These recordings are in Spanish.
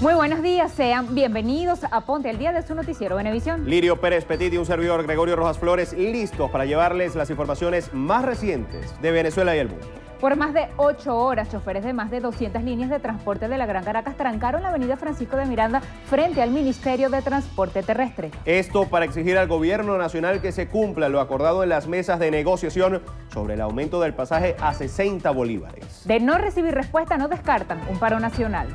Muy buenos días, sean bienvenidos a Ponte al Día de su noticiero Venevisión. Lirio Pérez Petit y un servidor Gregorio Rojas Flores listos para llevarles las informaciones más recientes de Venezuela y el mundo. Por más de ocho horas, choferes de más de 200 líneas de transporte de la Gran Caracas trancaron la avenida Francisco de Miranda frente al Ministerio de Transporte Terrestre. Esto para exigir al gobierno nacional que se cumpla lo acordado en las mesas de negociación sobre el aumento del pasaje a 60 bolívares. De no recibir respuesta, no descartan un paro nacional.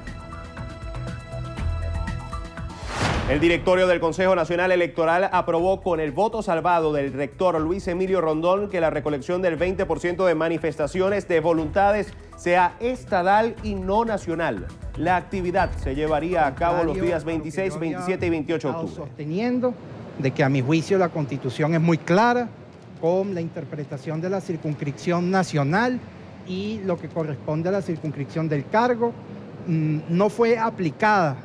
El directorio del Consejo Nacional Electoral aprobó con el voto salvado del rector Luis Emilio Rondón que la recolección del 20% de manifestaciones de voluntades sea estadal y no nacional. La actividad se llevaría a cabo los días 26, 27 y 28 de octubre. Sosteniendo de que a mi juicio la Constitución es muy clara con la interpretación de la circunscripción nacional y lo que corresponde a la circunscripción del cargo, mm, no fue aplicada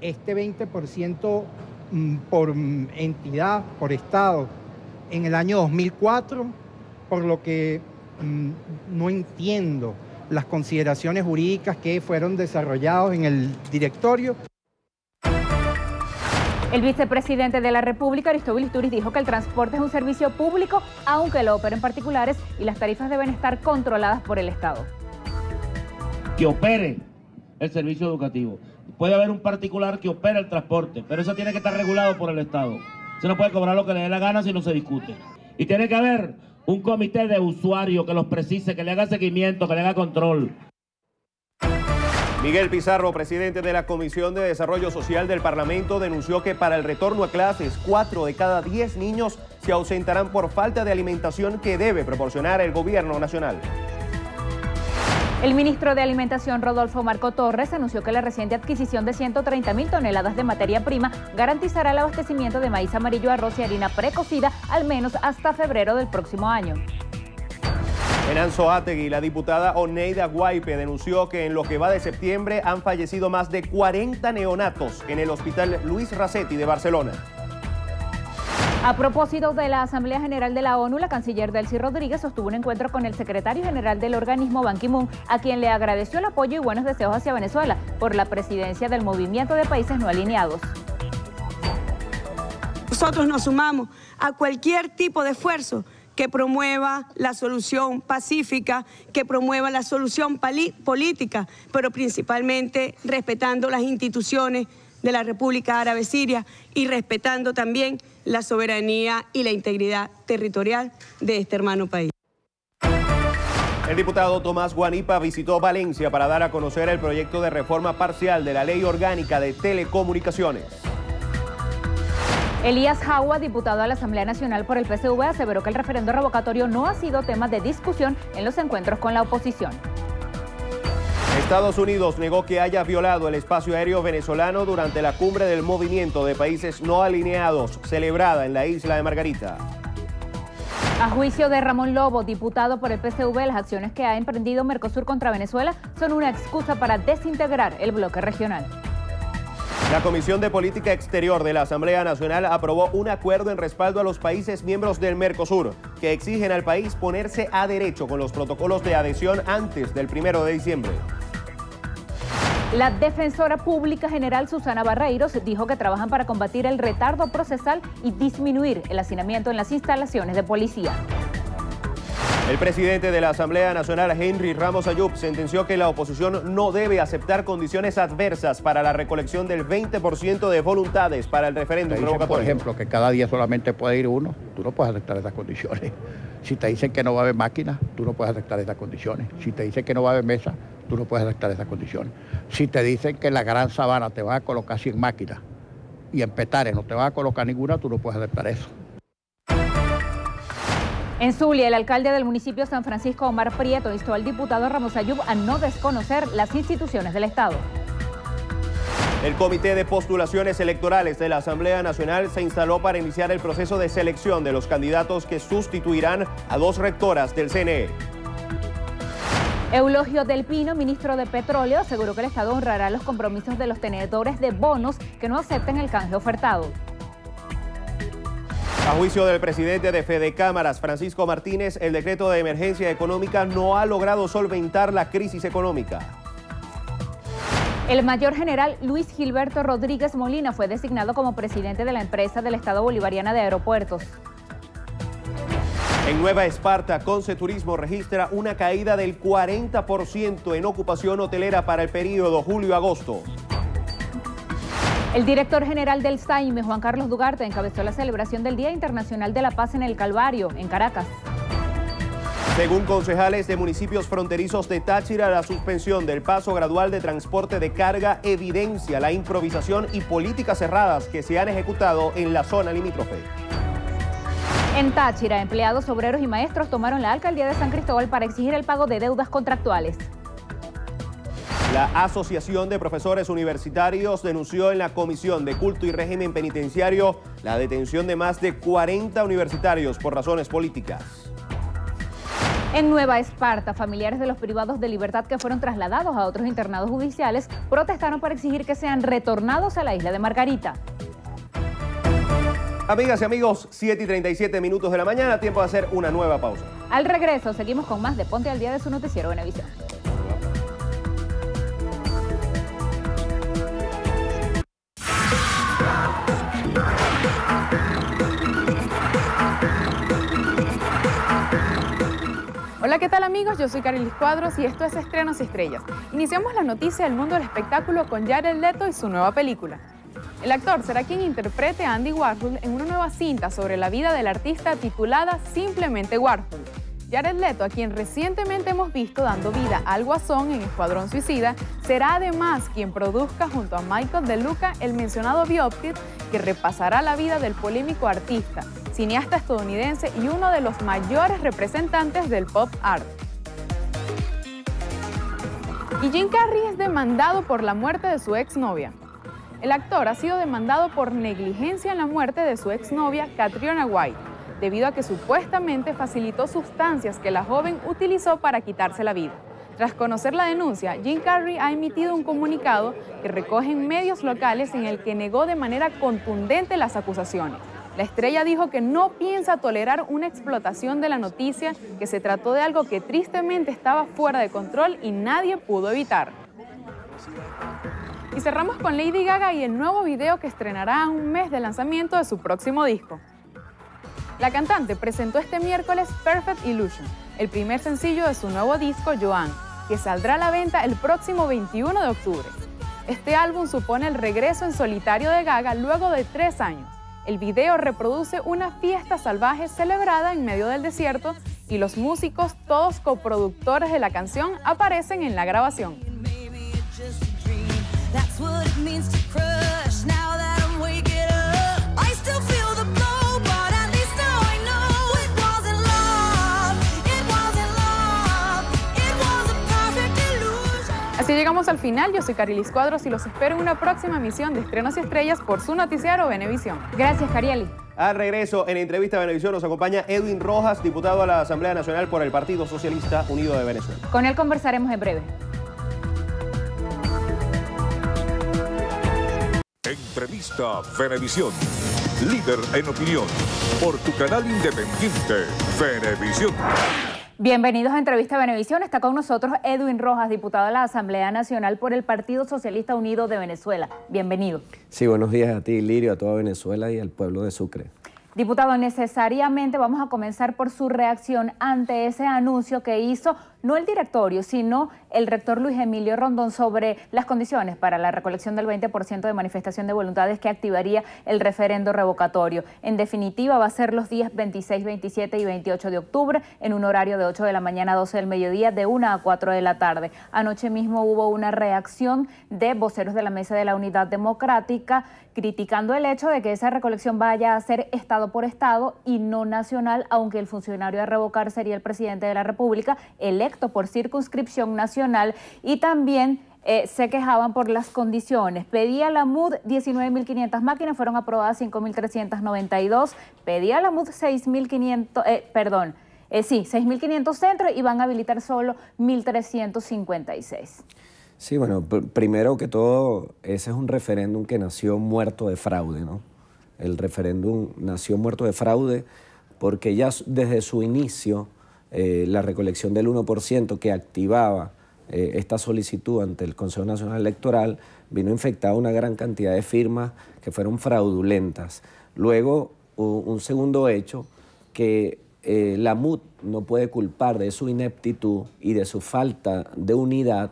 este 20% mm, por mm, entidad, por Estado, en el año 2004, por lo que mm, no entiendo las consideraciones jurídicas que fueron desarrolladas en el directorio. El vicepresidente de la República, Aristóbulo Isturiz, dijo que el transporte es un servicio público, aunque lo operen particulares, y las tarifas deben estar controladas por el Estado. Que opere el servicio educativo puede haber un particular que opera el transporte, pero eso tiene que estar regulado por el Estado. Se no puede cobrar lo que le dé la gana si no se discute. Y tiene que haber un comité de usuarios que los precise, que le haga seguimiento, que le haga control. Miguel Pizarro, presidente de la Comisión de Desarrollo Social del Parlamento, denunció que para el retorno a clases, cuatro de cada diez niños se ausentarán por falta de alimentación que debe proporcionar el gobierno nacional. El ministro de Alimentación, Rodolfo Marco Torres, anunció que la reciente adquisición de 130 mil toneladas de materia prima garantizará el abastecimiento de maíz amarillo, arroz y harina precocida al menos hasta febrero del próximo año. En Anzoátegui, la diputada Oneida Guaipe denunció que en lo que va de septiembre han fallecido más de 40 neonatos en el hospital Luis Racetti de Barcelona. A propósito de la Asamblea General de la ONU, la canciller Delcy Rodríguez sostuvo un encuentro con el secretario general del organismo Ban Ki-moon, a quien le agradeció el apoyo y buenos deseos hacia Venezuela por la presidencia del Movimiento de Países No Alineados. Nosotros nos sumamos a cualquier tipo de esfuerzo que promueva la solución pacífica, que promueva la solución política, pero principalmente respetando las instituciones de la República Árabe Siria y respetando también la soberanía y la integridad territorial de este hermano país. El diputado Tomás Guanipa visitó Valencia para dar a conocer el proyecto de reforma parcial de la Ley Orgánica de Telecomunicaciones. Elías Jagua, diputado a la Asamblea Nacional por el PSV, aseveró que el referendo revocatorio no ha sido tema de discusión en los encuentros con la oposición. Estados Unidos negó que haya violado el espacio aéreo venezolano durante la cumbre del movimiento de países no alineados celebrada en la isla de Margarita. A juicio de Ramón Lobo, diputado por el PSV, las acciones que ha emprendido Mercosur contra Venezuela son una excusa para desintegrar el bloque regional. La Comisión de Política Exterior de la Asamblea Nacional aprobó un acuerdo en respaldo a los países miembros del Mercosur que exigen al país ponerse a derecho con los protocolos de adhesión antes del primero de diciembre. La defensora pública general Susana Barreiros dijo que trabajan para combatir el retardo procesal y disminuir el hacinamiento en las instalaciones de policía. El presidente de la Asamblea Nacional, Henry Ramos Ayub, sentenció que la oposición no debe aceptar condiciones adversas para la recolección del 20% de voluntades para el referéndum revocatorio. Por ejemplo, que cada día solamente puede ir uno, tú no puedes aceptar esas condiciones. Si te dicen que no va a haber máquinas, tú no puedes aceptar esas condiciones. Si te dicen que no va a haber mesa, tú no puedes aceptar esas condiciones. Si te dicen que en la gran sabana te van a colocar 100 máquinas y en Petare no te van a colocar ninguna, tú no puedes aceptar eso. En Zulia, el alcalde del municipio de San Francisco, Omar Prieto, instó al diputado Ramos Ayub a no desconocer las instituciones del Estado. El Comité de Postulaciones Electorales de la Asamblea Nacional se instaló para iniciar el proceso de selección de los candidatos que sustituirán a dos rectoras del CNE. Eulogio del Pino, ministro de Petróleo, aseguró que el Estado honrará los compromisos de los tenedores de bonos que no acepten el canje ofertado. A juicio del presidente de Fede Cámaras, Francisco Martínez, el decreto de emergencia económica no ha logrado solventar la crisis económica. El mayor general Luis Gilberto Rodríguez Molina fue designado como presidente de la empresa del Estado Bolivariana de Aeropuertos. En Nueva Esparta, Conce Turismo registra una caída del 40% en ocupación hotelera para el periodo julio-agosto. El director general del SAIME, Juan Carlos Dugarte, encabezó la celebración del Día Internacional de la Paz en el Calvario, en Caracas. Según concejales de municipios fronterizos de Táchira, la suspensión del paso gradual de transporte de carga evidencia la improvisación y políticas cerradas que se han ejecutado en la zona limítrofe. En Táchira, empleados, obreros y maestros tomaron la alcaldía de San Cristóbal para exigir el pago de deudas contractuales. La Asociación de Profesores Universitarios denunció en la Comisión de Culto y Régimen Penitenciario la detención de más de 40 universitarios por razones políticas. En Nueva Esparta, familiares de los privados de libertad que fueron trasladados a otros internados judiciales protestaron para exigir que sean retornados a la isla de Margarita. Amigas y amigos, 7 y 37 minutos de la mañana, tiempo de hacer una nueva pausa. Al regreso, seguimos con más de Ponte al Día de su noticiero Venevisión. Hola, ¿qué tal amigos? Yo soy Carilis Cuadros y esto es Estrenos y Estrellas. Iniciamos la noticia del mundo del espectáculo con Jared Leto y su nueva película. El actor será quien interprete a Andy Warhol en una nueva cinta sobre la vida del artista titulada Simplemente Warhol. Jared Leto, a quien recientemente hemos visto dando vida al Guasón en Escuadrón Suicida, será además quien produzca junto a Michael De Luca el mencionado biopic que repasará la vida del polémico artista, cineasta estadounidense y uno de los mayores representantes del pop art. Jim Carrey es demandado por la muerte de su exnovia. El actor ha sido demandado por negligencia en la muerte de su exnovia Catriona White, debido a que supuestamente facilitó sustancias que la joven utilizó para quitarse la vida. Tras conocer la denuncia, Jim Carrey ha emitido un comunicado que recoge en medios locales en el que negó de manera contundente las acusaciones. La estrella dijo que no piensa tolerar una explotación de la noticia, que se trató de algo que tristemente estaba fuera de control y nadie pudo evitar. Y cerramos con Lady Gaga y el nuevo video que estrenará a un mes de lanzamiento de su próximo disco. La cantante presentó este miércoles Perfect Illusion, el primer sencillo de su nuevo disco Joan, que saldrá a la venta el próximo 21 de octubre. Este álbum supone el regreso en solitario de Gaga luego de tres años. El video reproduce una fiesta salvaje celebrada en medio del desierto y los músicos, todos coproductores de la canción, aparecen en la grabación. Así llegamos al final. Yo soy Carilis Cuadros y los espero en una próxima emisión de Estrenos y Estrellas por su noticiero Venevisión. Gracias, Carieli. Al regreso, en entrevista a Venevisión nos acompaña Edwin Rojas, diputado a la Asamblea Nacional por el Partido Socialista Unido de Venezuela. Con él conversaremos en breve. Entrevista Venevisión. Líder en opinión. Por tu canal independiente, Venevisión. Bienvenidos a Entrevista Venevisión. Está con nosotros Edwin Rojas, diputado de la Asamblea Nacional por el Partido Socialista Unido de Venezuela. Bienvenido. Sí, buenos días a ti, Lirio, a toda Venezuela y al pueblo de Sucre. Diputado, necesariamente vamos a comenzar por su reacción ante ese anuncio que hizo no el directorio, sino el rector Luis Emilio Rondón sobre las condiciones para la recolección del 20% de manifestación de voluntades que activaría el referendo revocatorio. En definitiva, va a ser los días 26, 27 y 28 de octubre en un horario de 8 de la mañana a 12 del mediodía, de 1 a 4 de la tarde. Anoche mismo hubo una reacción de voceros de la Mesa de la Unidad Democrática criticando el hecho de que esa recolección vaya a ser Estado por Estado y no nacional, aunque el funcionario a revocar sería el presidente de la República, por circunscripción nacional, y también eh, se quejaban por las condiciones. Pedía la MUD 19.500 máquinas, fueron aprobadas 5.392. Pedía la MUD 6.500, eh, perdón, eh, sí, 6.500 centros y van a habilitar solo 1.356. Sí, bueno, primero que todo, ese es un referéndum que nació muerto de fraude, ¿no? El referéndum nació muerto de fraude porque ya desde su inicio eh, la recolección del 1% que activaba eh, esta solicitud ante el Consejo Nacional Electoral, vino infectada una gran cantidad de firmas que fueron fraudulentas. Luego, un segundo hecho, que eh, la MUD no puede culpar de su ineptitud y de su falta de unidad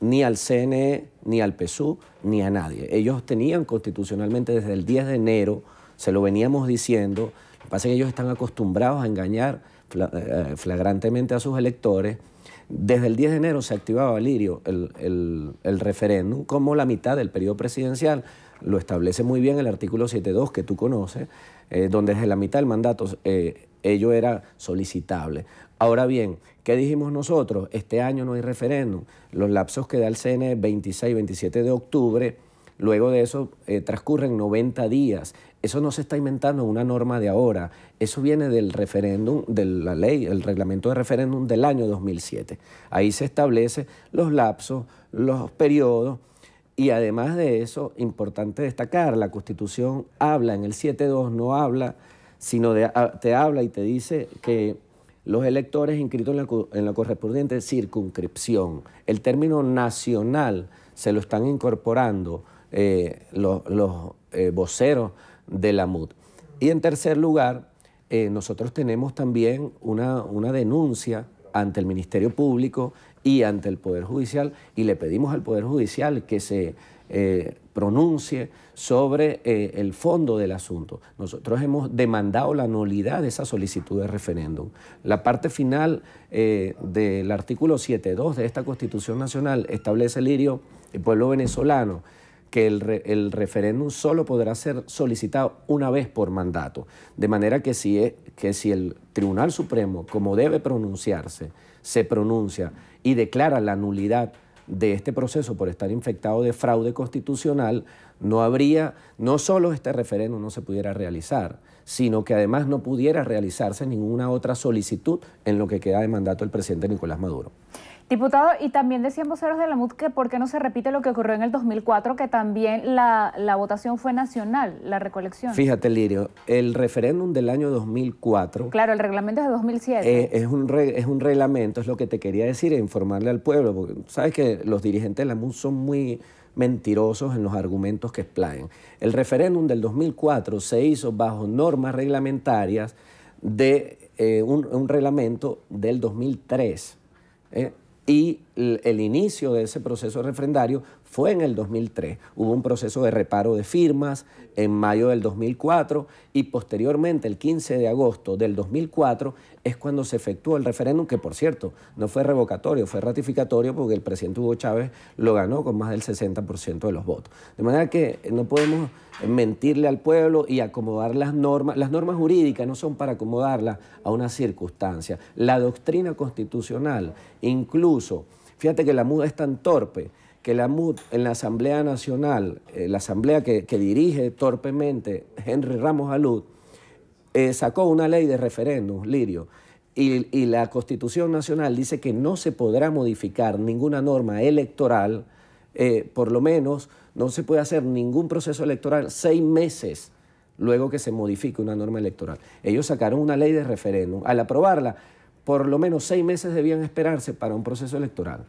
ni al CNE, ni al PSU, ni a nadie. Ellos tenían constitucionalmente desde el 10 de enero, se lo veníamos diciendo, lo que pasa es que ellos están acostumbrados a engañar flagrantemente a sus electores. Desde el 10 de enero se activaba, Lirio, el, referéndum como la mitad del periodo presidencial. Lo establece muy bien el artículo 7.2 que tú conoces, eh, donde desde la mitad del mandato ello era solicitable. Ahora bien, ¿qué dijimos nosotros? Este año no hay referéndum. Los lapsos que da el CNE 26 27 de octubre, luego de eso eh, transcurren 90 días. Eso no se está inventando una norma de ahora, eso viene del referéndum, de la ley, el reglamento de referéndum del año 2007. Ahí se establecen los lapsos, los periodos, y además de eso, importante destacar, la Constitución habla en el 7.2, no habla sino te habla y te dice que los electores inscritos en la, correspondiente circunscripción, el término nacional se lo están incorporando eh, los, eh, voceros de la MUD. Y en tercer lugar, eh, nosotros tenemos también una, una denuncia ante el Ministerio Público y ante el Poder Judicial y le pedimos al Poder Judicial que se eh, pronuncie sobre eh, el fondo del asunto. Nosotros hemos demandado la nulidad de esa solicitud de referéndum. La parte final del artículo 7.2 de esta Constitución Nacional establece, Lirio, el pueblo venezolano, que el, el, referéndum solo podrá ser solicitado una vez por mandato. De manera que si, que si el Tribunal Supremo, como debe pronunciarse, se pronuncia y declara la nulidad de este proceso por estar infectado de fraude constitucional, no habría, no solo este referéndum no se pudiera realizar, sino que además no pudiera realizarse ninguna otra solicitud en lo que queda de mandato del presidente Nicolás Maduro. Diputado, y también decían voceros de la MUD que por qué no se repite lo que ocurrió en el 2004, que también la, votación fue nacional, la recolección. Fíjate, Lirio, el referéndum del año 2004... Claro, el reglamento es de 2007. Eh, es, un es un reglamento, es lo que te quería decir, e informarle al pueblo, porque sabes que los dirigentes de la MUD son muy mentirosos en los argumentos que explayan. El referéndum del 2004 se hizo bajo normas reglamentarias de eh, un, reglamento del 2003 y el inicio de ese proceso refrendario fue en el 2003. Hubo un proceso de reparo de firmas en mayo del 2004 y posteriormente, el 15 de agosto del 2004, es cuando se efectuó el referéndum, que por cierto no fue revocatorio, fue ratificatorio porque el presidente Hugo Chávez lo ganó con más del 60% de los votos. De manera que no podemos mentirle al pueblo y acomodar las normas. Las normas jurídicas no son para acomodarlas a una circunstancia. La doctrina constitucional, incluso, fíjate que la muda es tan torpe que la MUD en la Asamblea Nacional, eh, la asamblea que, dirige torpemente Henry Ramos Alud, eh, sacó una ley de referéndum, Lirio, y, la Constitución Nacional dice que no se podrá modificar ninguna norma electoral, eh, por lo menos no se puede hacer ningún proceso electoral seis meses luego que se modifique una norma electoral. Ellos sacaron una ley de referéndum. Al aprobarla, por lo menos seis meses debían esperarse para un proceso electoral.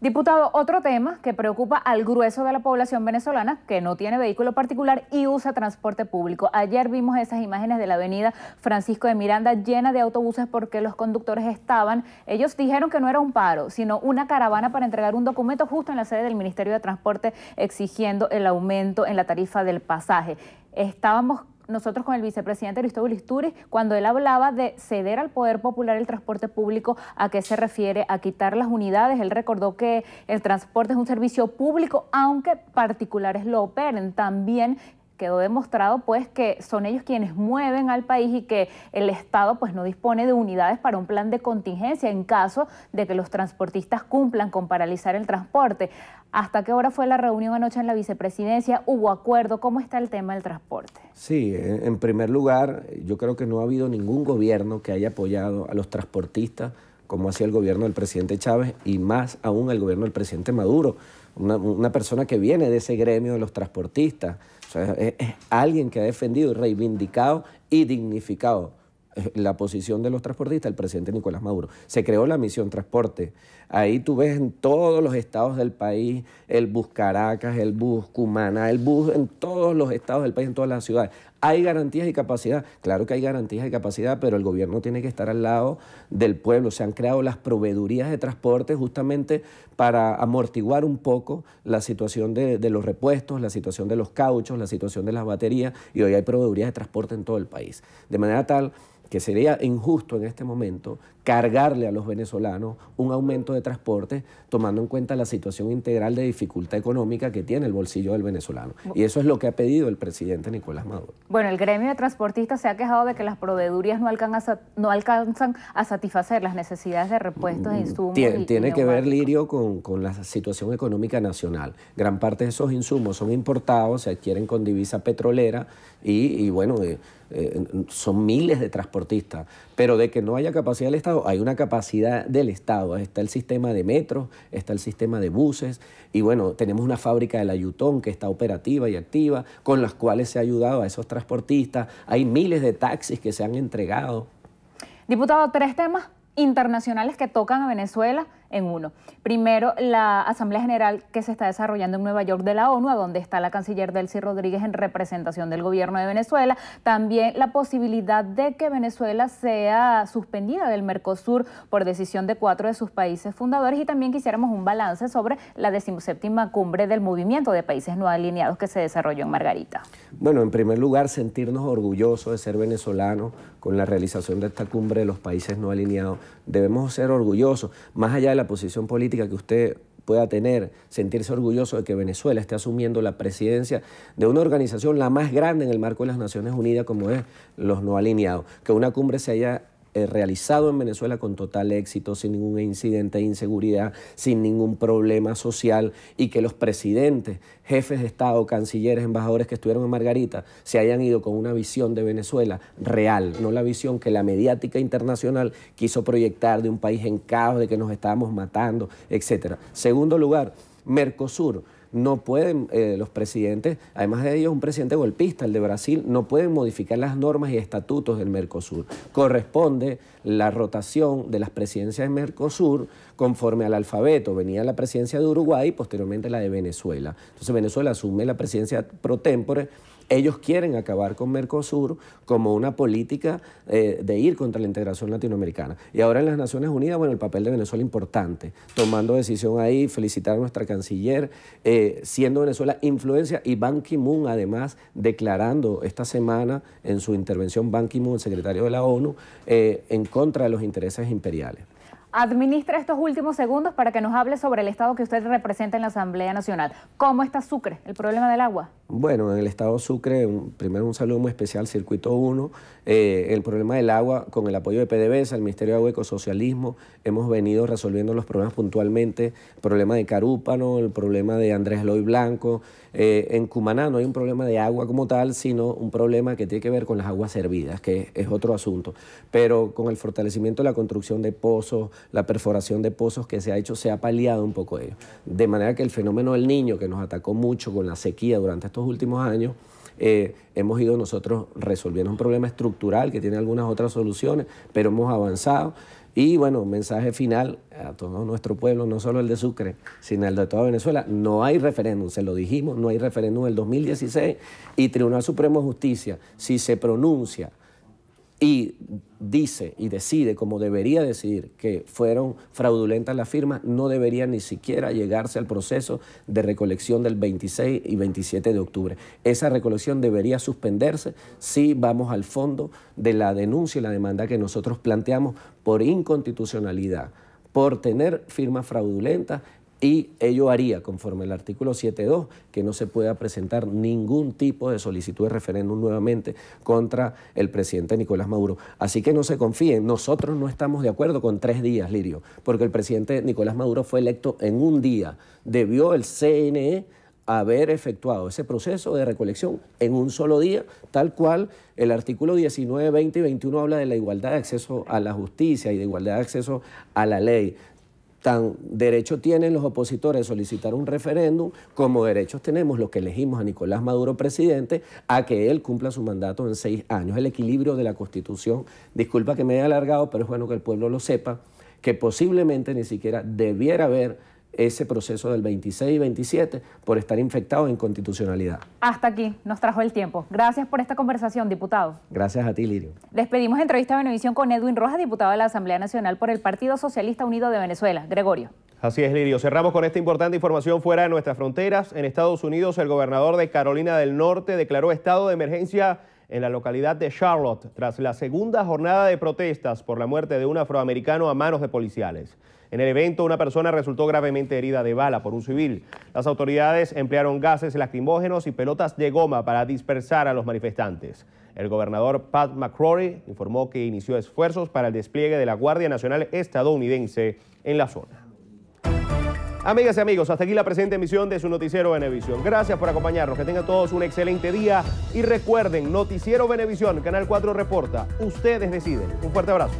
Diputado, otro tema que preocupa al grueso de la población venezolana que no tiene vehículo particular y usa transporte público. Ayer vimos esas imágenes de la avenida Francisco de Miranda llena de autobuses porque los conductores estaban, ellos dijeron que no era un paro, sino una caravana para entregar un documento justo en la sede del Ministerio de Transporte exigiendo el aumento en la tarifa del pasaje. Estábamos nosotros con el vicepresidente Cristóbal Isturi, cuando él hablaba de ceder al poder popular el transporte público, ¿a qué se refiere? A quitar las unidades. Él recordó que el transporte es un servicio público, aunque particulares lo operen. También quedó demostrado pues que son ellos quienes mueven al país y que el Estado pues no dispone de unidades para un plan de contingencia en caso de que los transportistas cumplan con paralizar el transporte. ¿Hasta qué hora fue la reunión anoche en la vicepresidencia? ¿Hubo acuerdo? ¿Cómo está el tema del transporte? Sí, en primer lugar, yo creo que no ha habido ningún gobierno que haya apoyado a los transportistas como hacía el gobierno del presidente Chávez y más aún el gobierno del presidente Maduro, una, una persona que viene de ese gremio de los transportistas, es, alguien que ha defendido reivindicado y dignificado eh, la posición de los transportistas, el presidente Nicolás Maduro. Se creó la misión transporte. Ahí tú ves en todos los estados del país el bus Caracas, el bus Cumaná, el bus en todos los estados del país, en todas las ciudades. ¿Hay garantías y capacidad? Claro que hay garantías y capacidad, pero el gobierno tiene que estar al lado del pueblo. Se han creado las proveedurías de transporte justamente para amortiguar un poco la situación de, de, los repuestos, la situación de los cauchos, la situación de las baterías, y hoy hay proveedurías de transporte en todo el país. De manera tal que sería injusto en este momento cargarle a los venezolanos un aumento de transporte tomando en cuenta la situación integral de dificultad económica que tiene el bolsillo del venezolano. Y eso es lo que ha pedido el presidente Nicolás Maduro. Bueno, el gremio de transportistas se ha quejado de que las proveedurías no, alcanzan, no alcanzan a satisfacer las necesidades de repuestos e mm, insumos. Tiene, que ver, Lirio, con, con, la situación económica nacional. Gran parte de esos insumos son importados, se adquieren con divisa petrolera y, y bueno... Eh, eh, son miles de transportistas, pero de que no haya capacidad del Estado, hay una capacidad del Estado. Está el sistema de metros, está el sistema de buses, y bueno, tenemos una fábrica de la Yutón que está operativa y activa, con las cuales se ha ayudado a esos transportistas. Hay miles de taxis que se han entregado. Diputado, tres temas internacionales que tocan a Venezuela en uno. Primero, la Asamblea General que se está desarrollando en Nueva York de la ONU, a donde está la canciller Delcy Rodríguez en representación del gobierno de Venezuela. También la posibilidad de que Venezuela sea suspendida del Mercosur por decisión de cuatro de sus países fundadores. Y también quisiéramos un balance sobre la decimoséptima cumbre del movimiento de países no alineados que se desarrolló en Margarita. Bueno, en primer lugar, sentirnos orgullosos de ser venezolanos con la realización de esta cumbre de los países no alineados. Debemos ser orgullosos, más allá de la posición política que usted pueda tener, sentirse orgulloso de que Venezuela esté asumiendo la presidencia de una organización la más grande en el marco de las Naciones Unidas como es los no alineados, que una cumbre se haya eh, realizado en Venezuela con total éxito, sin ningún incidente de inseguridad, sin ningún problema social y que los presidentes, jefes de Estado, cancilleres, embajadores que estuvieron en Margarita se hayan ido con una visión de Venezuela real, no la visión que la mediática internacional quiso proyectar de un país en caos, de que nos estábamos matando, etc. Segundo lugar, Mercosur no pueden eh, los presidentes, además de ellos un presidente golpista, el de Brasil, no pueden modificar las normas y estatutos del Mercosur. Corresponde la rotación de las presidencias de Mercosur conforme al alfabeto. Venía la presidencia de Uruguay y posteriormente la de Venezuela. Entonces Venezuela asume la presidencia pro tempore ellos quieren acabar con Mercosur como una política eh, de ir contra la integración latinoamericana. Y ahora en las Naciones Unidas, bueno, el papel de Venezuela importante, tomando decisión ahí, felicitar a nuestra canciller, eh, siendo Venezuela influencia y Ban Ki-moon además declarando esta semana en su intervención, Ban Ki-moon, secretario de la ONU, eh, en contra de los intereses imperiales. Administra estos últimos segundos para que nos hable sobre el estado que usted representa en la Asamblea Nacional. ¿Cómo está Sucre, el problema del agua? Bueno, en el estado Sucre, primero un saludo muy especial, Circuito 1. Eh, el problema del agua, con el apoyo de PDVSA, el Ministerio de Agua y Ecosocialismo, hemos venido resolviendo los problemas puntualmente. El problema de Carúpano, el problema de Andrés Loy Blanco. Eh, en Cumaná no hay un problema de agua como tal, sino un problema que tiene que ver con las aguas servidas, que es otro asunto. Pero con el fortalecimiento de la construcción de pozos, la perforación de pozos que se ha hecho, se ha paliado un poco ello. De manera que el fenómeno del niño, que nos atacó mucho con la sequía durante estos últimos años, eh, hemos ido nosotros resolviendo un problema estructural que tiene algunas otras soluciones, pero hemos avanzado. Y bueno, mensaje final a todo nuestro pueblo, no solo el de Sucre, sino el de toda Venezuela. No hay referéndum, se lo dijimos, no hay referéndum en el 2016 y Tribunal Supremo de Justicia, si se pronuncia y dice y decide como debería decidir que fueron fraudulentas las firmas, no debería ni siquiera llegarse al proceso de recolección del 26 y 27 de octubre. Esa recolección debería suspenderse si vamos al fondo de la denuncia y la demanda que nosotros planteamos por inconstitucionalidad, por tener firmas fraudulentas y ello haría, conforme al artículo 7.2, que no se pueda presentar ningún tipo de solicitud de referéndum nuevamente contra el presidente Nicolás Maduro. Así que no se confíen, nosotros no estamos de acuerdo con tres días, Lirio, porque el presidente Nicolás Maduro fue electo en un día. Debió el CNE haber efectuado ese proceso de recolección en un solo día, tal cual el artículo 19, 20 y 21 habla de la igualdad de acceso a la justicia y de igualdad de acceso a la ley tan derecho tienen los opositores a solicitar un referéndum, como derechos tenemos los que elegimos a Nicolás Maduro presidente a que él cumpla su mandato en seis años. El equilibrio de la Constitución, disculpa que me haya alargado, pero es bueno que el pueblo lo sepa, que posiblemente ni siquiera debiera haber ese proceso del 26 y 27 por estar infectado en constitucionalidad. Hasta aquí nos trajo el tiempo. Gracias por esta conversación, diputado. Gracias a ti, Lirio. Despedimos entrevista de Venevisión con Edwin Rojas, diputado de la Asamblea Nacional por el Partido Socialista Unido de Venezuela. Gregorio. Así es, Lirio. Cerramos con esta importante información fuera de nuestras fronteras. En Estados Unidos, el gobernador de Carolina del Norte declaró estado de emergencia en la localidad de Charlotte tras la segunda jornada de protestas por la muerte de un afroamericano a manos de policiales. En el evento, una persona resultó gravemente herida de bala por un civil. Las autoridades emplearon gases lacrimógenos y pelotas de goma para dispersar a los manifestantes. El gobernador Pat McCrory informó que inició esfuerzos para el despliegue de la Guardia Nacional estadounidense en la zona. Amigas y amigos, hasta aquí la presente emisión de su noticiero Venevisión. Gracias por acompañarnos, que tengan todos un excelente día y recuerden, Noticiero Venevisión, Canal 4 Reporta, ustedes deciden. Un fuerte abrazo.